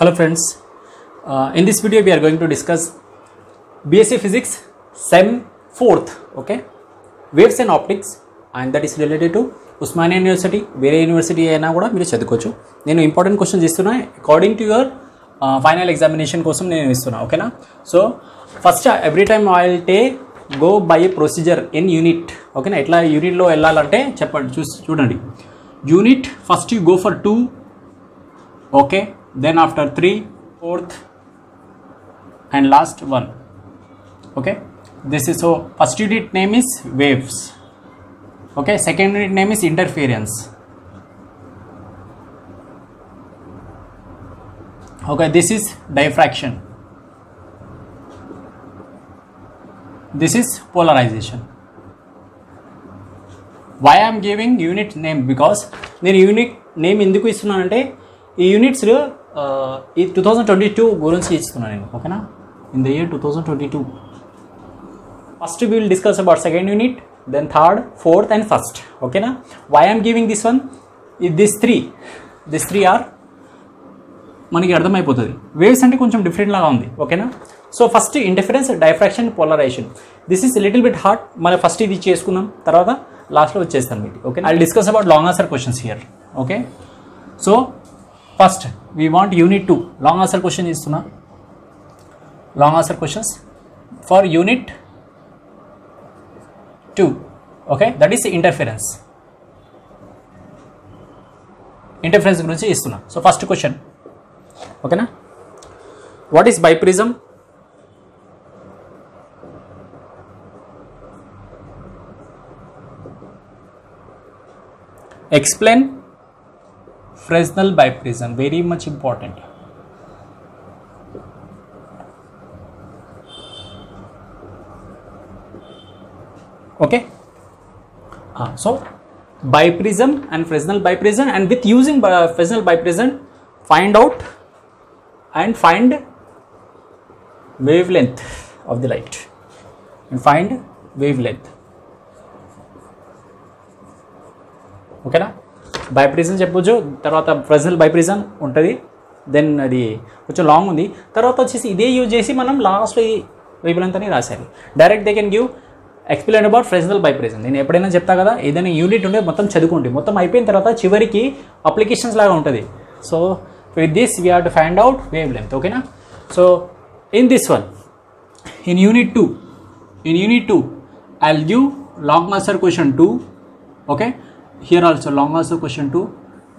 Hello friends, uh, in this video we are going to discuss BSc Physics SEM 4th, okay, waves and optics and that is related to Osmania university వేరే university అయినా కూడా మీరు చదువుకోవచ్చు. నేను important questions ఇస్తున్నా according to your final examination కోసం నేను ఇస్తున్నా ఓకేనా so first every time I'll they go by procedure in unit ఓకేనా ఎట్లా యూనిట్లో వెళ్ళాలంటే చెప్పండి చూసి చూడండి. Unit first you go for two okay then after 3 fourth and last one okay this is so first unit name is waves okay second unit name is interference okay this is diffraction this is polarization why I'm giving unit name because నేను unit name ఎందుకు ఇస్తున్నానంటే ఈ units ఈ two thousand twenty two గురించి ఇస్తున్నాను నేను ఓకేనా? In the year two thousand twenty two first we will discuss about second unit then third fourth and first ఓకేనా why I'm giving this one this three this three are మనకి అర్థమైపోతుంది. Waves అంటే కొంచెం different లాగా ఉంది ఓకేనా? So first interference diffraction polarization this is little bit hard మన first ఇది చేసుకున్నాం తర్వాత లాస్ట్లో వచ్చేస్తాను మీకు okay I discuss about long answer questions here okay? So first we want unit two long answer question ఇస్తున్నా long answer questions for unit two okay that is interference interference గురించి ఇస్తున్నా. సో ఫస్ట్ క్వశ్చన్ ఓకేనా what is biprism explain. Fresnel biprism very much important. Okay? Uh, so biprism and Fresnel biprism and with using uh, Fresnel biprism find out and find wavelength of the light. And find wavelength. Okay now biprism చెప్పొచ్చు. తర్వాత phrasal బైప్రిజన్ ఉంటుంది. Then అది కొంచెం long ఉంది. తర్వాత వచ్చేసి ఇదే use చేసి మనం లాస్ట్లో ఈ వేవ్లెంత్ రాశారు. Direct they can give explain about Fresnel biprism నేను ఎప్పుడైనా చెప్తా కదా ఏదైనా యూనిట్ ఉంటే మొత్తం చదువుకోండి మొత్తం అయిపోయిన తర్వాత చివరికి అప్లికేషన్స్ లాగా ఉంటుంది. So with this we have to find out wave length ఓకేనా so in this one in unit two in unit two I give long master question two okay here also long answer question 2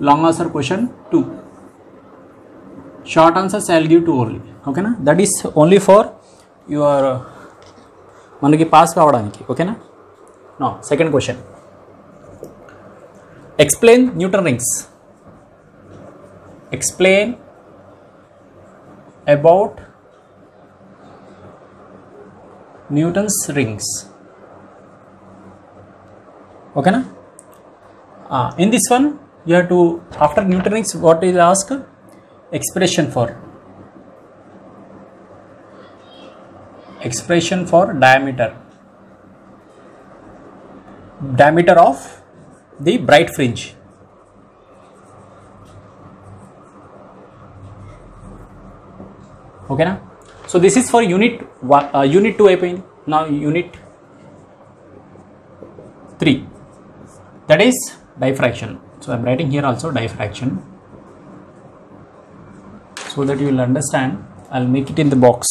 long answer question 2 short answers i'll give two only ఓకేనా that is only for your మనకి pass కావడానికి ఓకేనా no second question explain Newton rings explain about Newton's rings ఓకేనా uh, in this one you have to after Newton's what is asked? ask expression for. Expression for diameter. Diameter of the bright fringe. Okay na? So this is for unit one, uh, unit 2 I now unit 3 that is diffraction. So i'm writing here also diffraction. So that you will understand i'll make it in the box.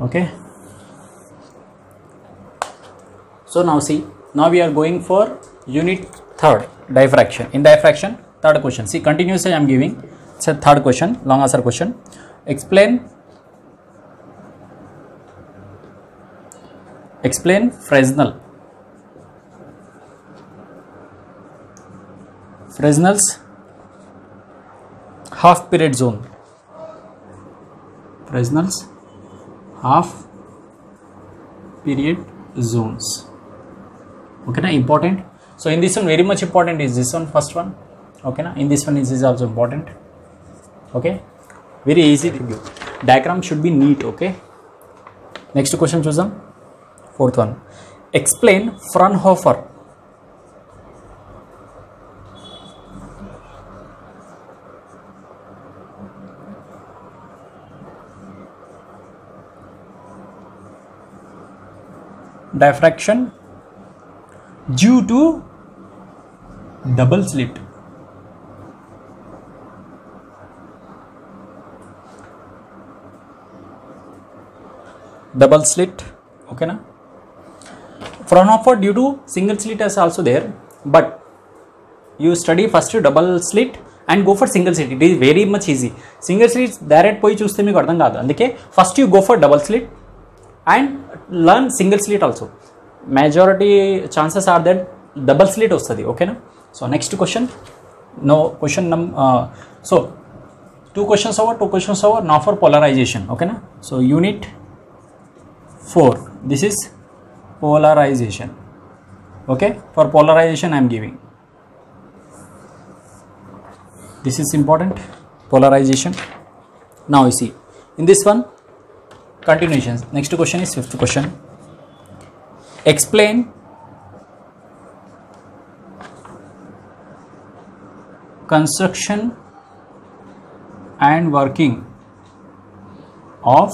Okay? So now see now we are going for unit third diffraction. In diffraction third question. See continuously i'm giving it's a third question long answer question. Explain explain fresnel Fresnel's half period zone. Fresnel's half period zones. Okay, na important. So in this one, very much important is this one first one. Okay, na in this one is, is also important. Okay, very easy to do. Diagram should be neat. Okay. Next question, choose them. Fourth one. Explain Fraunhofer diffraction due to double slit double slit okay na Fraunhofer due to single slit is also there but you study first double slit and go for single slit it is very much easy single slit direct పోయి చూస్తే మీకు అర్థం కాదు అందుకే first you go for double slit and learn single slit also majority chances are that double slit వస్తుంది ఓకేనా so next question no question num so two questions over two questions over నా for polarization ఓకేనా so unit four this is polarization okay for polarization I'm giving giving. This is important. Polarization. Now you see. In this one continuation next question is fifth question. Explain construction and working of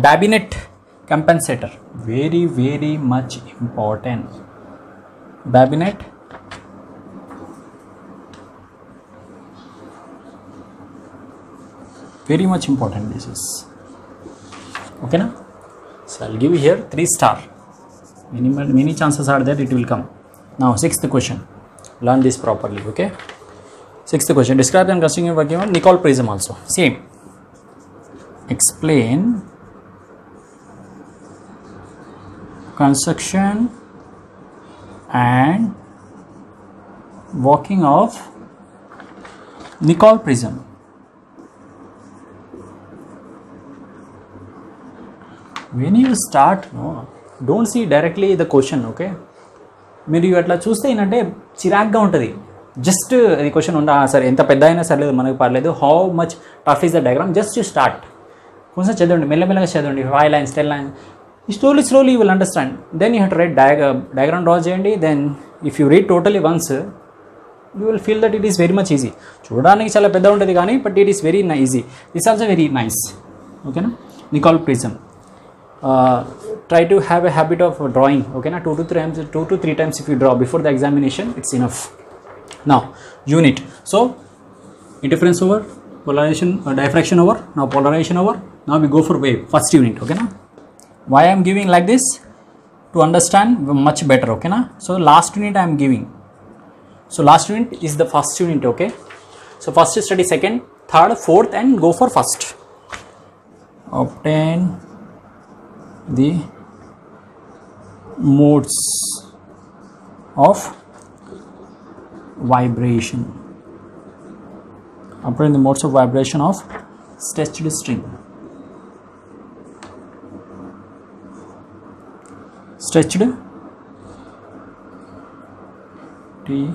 Babinet compensator. Very very much important. Babinet very much important this is okay na? So I'll give you here 3 star. Many many chances are that it will come. Now sixth question. Learn this properly okay? Sixth question. Describe and constructing working on Nicol prism also. Same. Explain construction and working of Nicol prism. When you start don't see directly the question okay okay? మీరు అట్లా చూస్తే ఏంటంటే చిరాగ్గా ఉంటుంది. Just అది question ఉందా? సరే ఎంత పెద్ద అయినా సర్లేదు మనకు పర్లేదు. How much tough is the diagram just you start కొంచెం చదవండి మెల్లమెల్లగా చదవండి. Five lines ten lines slowly slowly you will understand then you have to write diagram diagram draw చేయండి. Then if you read totally once you will feel that it is very much easy చూడడానికి చాలా పెద్ద ఉంటుంది కానీ but it is very easy this also very nice ఓకేనా Nicol prism try to have a habit of drawing okay na two to three times two to three times if you draw before the examination it's enough. Now unit. So interference over polarization uh, diffraction over now polarization over now we go for wave first unit okay na. Why i am giving like this? To understand much better okay na. So last unit i am giving. So last unit is the first unit okay. So first study second third fourth and go for first. Obtain the modes of vibration. Obtain the modes of vibration of stretched string. Stretched t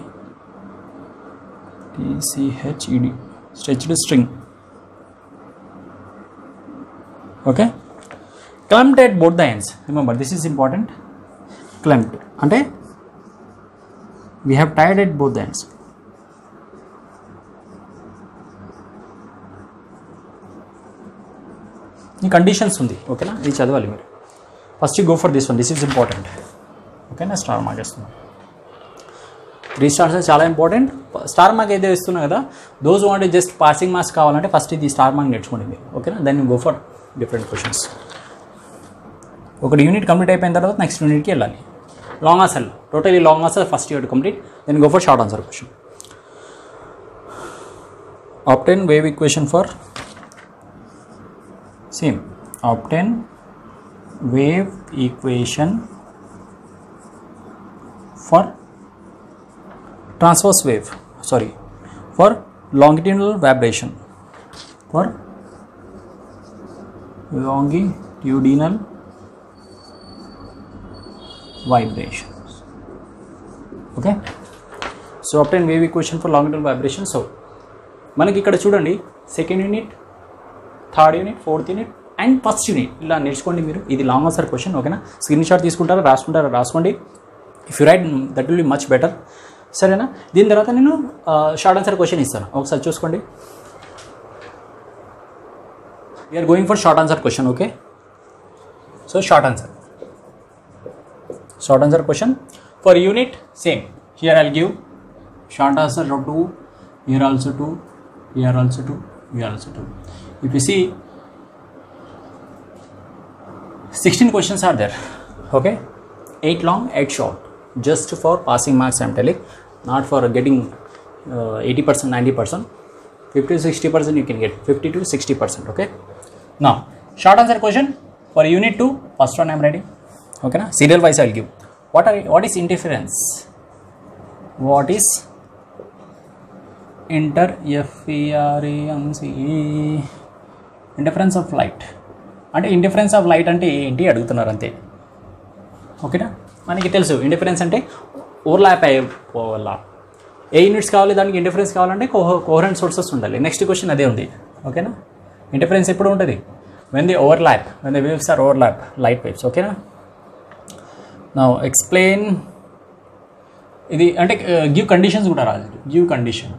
t c h e d. Stretched string. Okay clamped at both the ends remember this is important clamped అంటే we have tied at both the ends ఈ conditions ఉంది ఓకేనా ఇది చదవాలి మీరు. First go for this one this is important ఓకేనా star mark వేస్తున్నాం three stars చాలా ఇంపార్టెంట్ స్టార్ మార్క్ అయితే ఇస్తున్నా కదా those want just passing marks కావాలంటే ఫస్ట్ ఇది స్టార్ మార్క్ నేర్చుకోండి మీరు. ఓకేనా then go for different questions ఒకటి యూనిట్ కంప్లీట్ అయిపోయిన తర్వాత నెక్స్ట్ యూనిట్కి వెళ్ళాలి long answer totally long answer first unit complete then go for short answer question obtain wave equation for same obtain wave equation for transverse wave sorry for longitudinal vibration for longitudinal vibrations. Okay? So obtain wave equation for longitudinal vibration. So మనకి ఇక్కడ చూడండి second unit third unit fourth unit and first unit ఇలా నేర్చుకోండి మీరు. ఇది long answer question ఓకేనా screen shot తీసుకుంటారా రాసుకుంటారా రాసుకోండి. If you write that will be much better సరేనా? దీని తర్వాత నేను షార్ట్ ఆన్సర్ క్వశ్చన్ ఇస్తాను. ఒకసారి చూసుకోండి. We're going for short answer question okay so short answer short answer question. For unit same. Here i'll give short answer of 2 here also 2 here also 2 here also 2 if you see 16 questions are there okay? 8 long 8 short. Just for passing marks i'm telling. Not for getting uh, 80% 90% 50 to 60 percent you can get. 50 to 60 percent okay? Now short answer question. For unit 2 first one i'm writing ఓకేనా? Serial wise I'll give what are what is interference what is inter inter interference of light అంటే interference of light అంటే ఏంటి అడుగుతున్నారు అంతే. ఓకేనా? మనకి తెలుసు interference అంటే ఓవర్లాప్ అయిపోవాల ఏ యూనిట్స్ కావాలి దానికి ఇంటర్ఫరెన్స్ కావాలంటే కోహో కోహరెంట్ సోర్సెస్ ఉండాలి. నెక్స్ట్ క్వశ్చన్ అదే ఉంది. ఓకేనా? ఇంటర్ఫరెన్స్ ఎప్పుడు ఉంటుంది? When the overlap when the waves are overlap light waves ఓకేనా? నా ఎక్స్ప్లెయిన్ ఇది అంటే గివ్ కండిషన్స్ కూడా రాలేదు గివ్ కండిషన్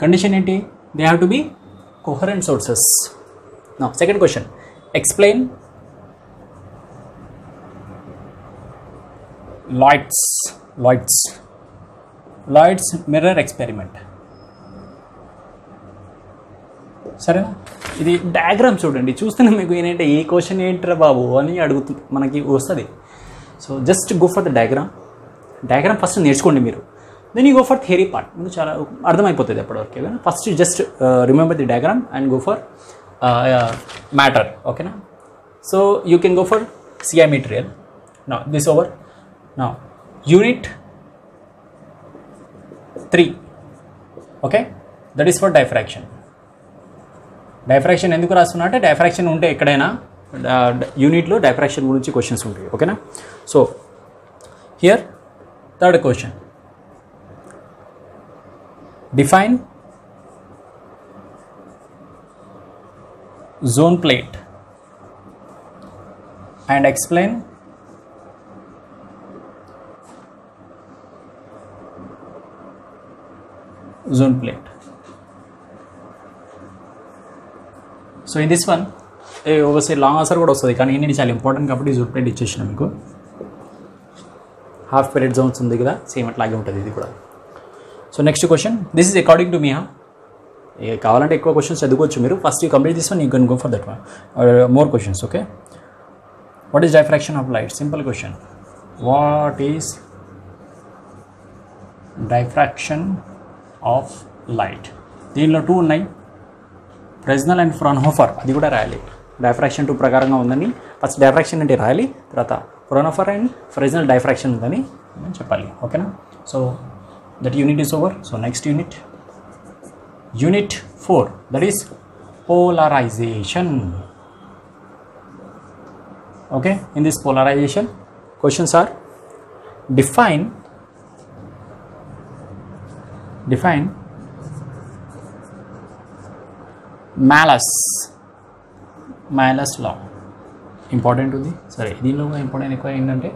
కండిషన్ ఏంటి? They have to be coherent sources నా second question explain Lloyd's Lloyd's Lloyd's mirror experiment సరేనా ఇది డయాగ్రామ్ చూడండి. చూస్తేనే మీకు ఏంటంటే ఈ క్వశ్చన్ ఏంట్రా బాబు అని అడుగుతు మనకి వస్తుంది. So just go for the diagram diagram first నేర్చుకోండి మీరు. Then you go for theory part మీకు చాలా అర్థమైపోతుంది ఎప్పటివరకు ఓకేనా first just remember the diagram and go for matter ఓకేనా so you can go for CI material నా దిస్ ఓవర్ నా unit three okay that is for diffraction diffraction ఎందుకు రాస్తున్నా అంటే డైఫ్రాక్షన్ ఉంటే ఎక్కడైనా యూనిట్లో డైఫ్రాక్షన్ గురించి క్వశ్చన్స్ ఉంటాయి ఓకేనా? So here third question define zone plate and explain zone plate. So in this one ఒకసారి లాంగ్ ఆన్సర్ కూడా వస్తుంది కానీ ఏంటి చాలా ఇంపార్టెంట్ కాబట్టి జూన్ ప్లేట్ ఇచ్చేసిన మీకు. హాఫ్ పీరియడ్ జోన్స్ ఉంది కదా సేమ్ అట్లాగే ఉంటుంది ఇది కూడా. So next question this is according to me హా ఏ కావాలంటే ఎక్కువ క్వశ్చన్స్ చదువుకోవచ్చు మీరు. First you complete this one you can go for that one more questions okay what is diffraction of light simple question what is diffraction of light దీనిలో two ఉన్నాయి. Fresnel and Fraunhofer అది కూడా రాయాలి. Diffraction two ప్రకారంగా ఉందని first diffraction అంటే రాయాలి తర్వాత ఫ్రాన్హోఫర్ అండ్ ఫ్రెజ్నల్ డైఫ్రాక్షన్ ఉందని చెప్పాలి. ఓకేనా so that unit is over so next unit unit four that is polarization okay? In this polarization questions are define define Malus Malus law important ఉంది. సరే దీనిలో ఇంపార్టెంట్ ఎక్కువ ఏంటంటే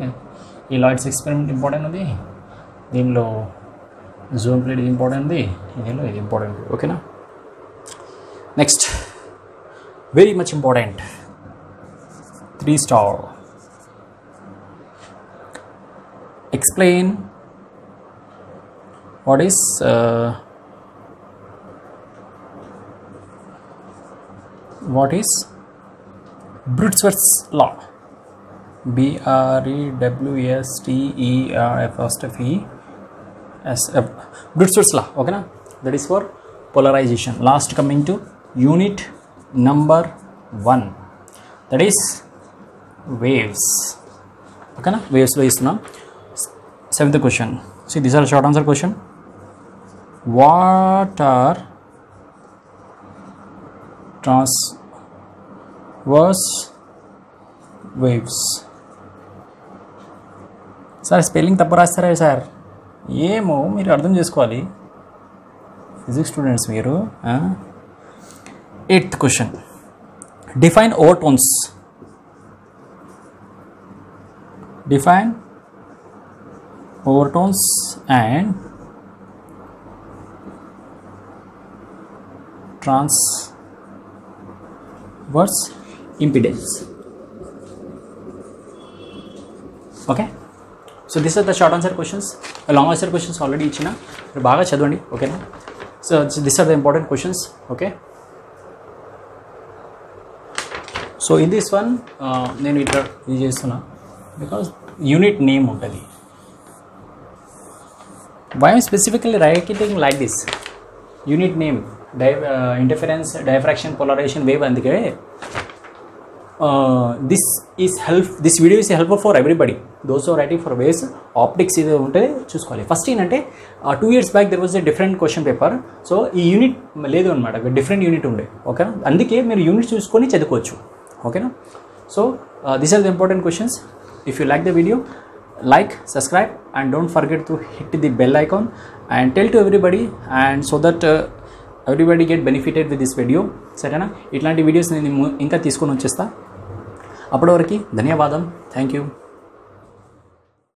ఈ లాయిడ్స్ ఎక్స్పెరిమెంట్ ఇంపార్టెంట్ ఉంది. దీనిలో జూమ్ ప్లేట్ ఇది important ఉంది. దీనిలో ఇది ఇంపార్టెంట్ ఓకేనా next very much important three star explain what is what is? Brute law. B r e w s t e r apostrophe S Brewster's law. Okay, na? That is for polarization. Last coming to unit number 1 that is waves. Okay na? Waves lo istunam seventh question. See these are short answer question. What are verse waves sir spelling తప్పు రాస్తారా sir? ఏమో మీరు అర్థం చేసుకోవాలి. Physics students మీరు eighth question define overtones define overtones and verse impedance okay so this are the short answer questions long answer questions already ఇచ్చిన. మీరు బాగా చదవండి ఓకేనా so this are the important questions okay so in this one నేను ఇట్లా ఇది చేస్తున్నా. Because unit name ఉంటుంది. Why specifically writing like this unit name die interference diffraction polarization wave అందుకే this is help this video is help for everybody those are writing for waves optics ఇది ఉంటే చూసుకోవాలి. First ఏంటంటే two years back there was a different question paper so ఈ unit లేదు అనమాట different unit ఉండే ఓకేనా అందుకే మీరు యూనిట్ చూసుకొని చదువుకోవచ్చు ఓకేనా so this are the important questions if you like the video like subscribe and don't forget to hit the bell icon and tell to everybody and so that uh, everybody get benefited with this video సరేనా? ఇట్లాంటి videos నేను ఇంకా తీసుకొని వచ్చేస్తా. అప్పటి వరకు ధన్యవాదం thank you